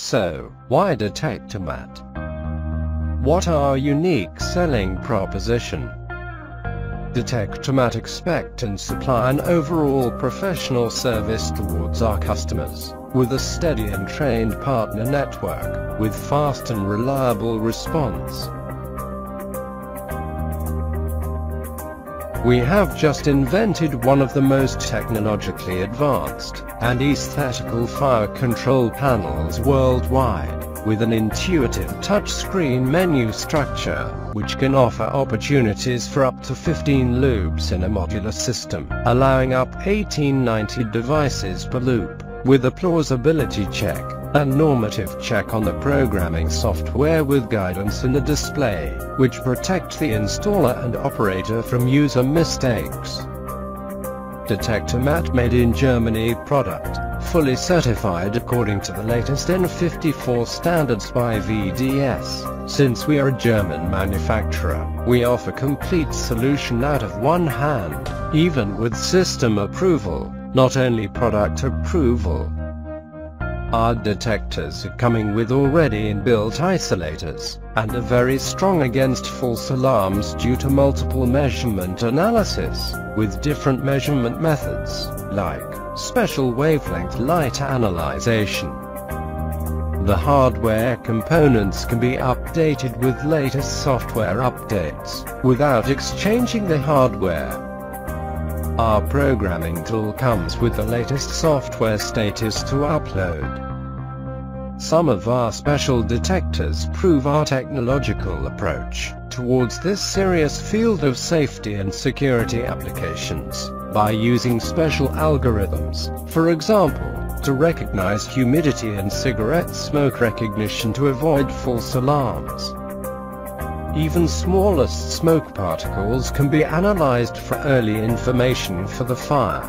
So, why Detectomat? What our unique selling proposition? Detectomat expect and supply an overall professional service towards our customers, with a steady and trained partner network, with fast and reliable response. We have just invented one of the most technologically advanced and aesthetical fire control panels worldwide, with an intuitive touchscreen menu structure, which can offer opportunities for up to 15 loops in a modular system, allowing up 1890 devices per loop, with a plausibility check a normative check on the programming software with guidance in the display, which protect the installer and operator from user mistakes. Detectomat made in Germany product, fully certified according to the latest EN 54 standards by VdS. Since we are a German manufacturer, we offer complete solution out of one hand, even with system approval, not only product approval. Our detectors are coming with already inbuilt isolators, and are very strong against false alarms due to multiple measurement analysis, with different measurement methods, like special wavelength light analyzation. The hardware components can be updated with latest software updates, without exchanging the hardware. Our programming tool comes with the latest software status to upload. Some of our special detectors prove our technological approach towards this serious field of safety and security applications by using special algorithms, for example, to recognize humidity and cigarette smoke recognition to avoid false alarms. Even smallest smoke particles can be analyzed for early information for the fire.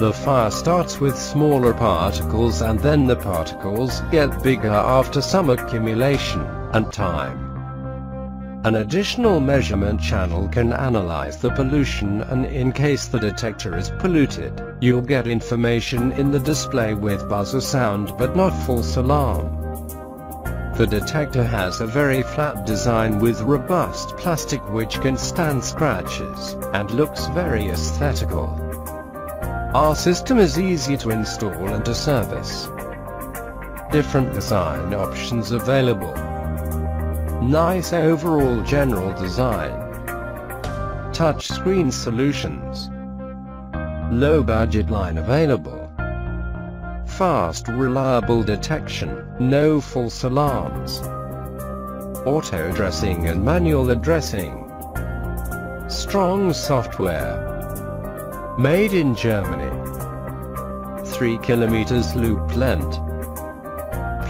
The fire starts with smaller particles and then the particles get bigger after some accumulation and time. An additional measurement channel can analyze the pollution and in case the detector is polluted, you'll get information in the display with buzzer sound but not false alarm. The detector has a very flat design with robust plastic which can stand scratches, and looks very aesthetical. Our system is easy to install and to service. Different design options available. Nice overall general design. Touchscreen solutions. Low budget line available fast reliable detection, no false alarms. Auto addressing and manual addressing. Strong software. Made in Germany. 3 kilometers loop length.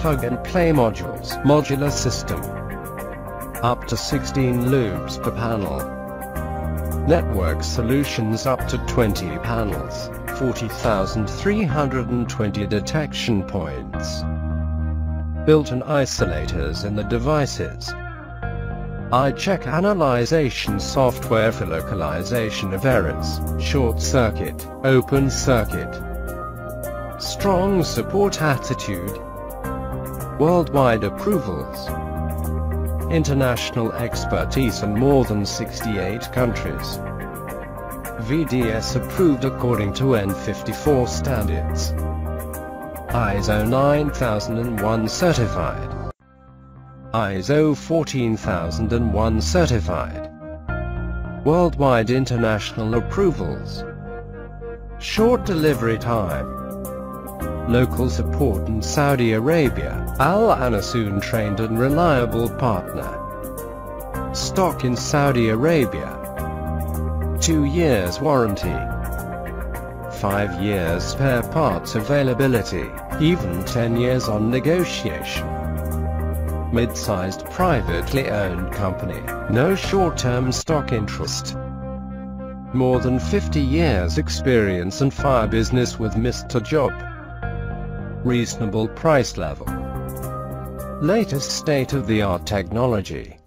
Plug and play modules, modular system. Up to 16 loops per panel. Network solutions up to 20 panels. 40,320 detection points. Built-in isolators in the devices. I-check analyzation software for localization of errors, short circuit, open circuit. Strong support attitude. Worldwide approvals. International expertise in more than 68 countries. VdS approved according to EN 54 standards. ISO 9001 certified. ISO 14001 certified. Worldwide international approvals. Short delivery time. Local support in Saudi Arabia, Al Anasoon trained and reliable partner. Stock in Saudi Arabia, 2 years warranty. 5 years spare parts availability, even 10 years on negotiation. Mid-sized privately owned company, no short-term stock interest. More than 50 years experience and fire business with Mr. Job. Reasonable price level. Latest state-of-the-art technology.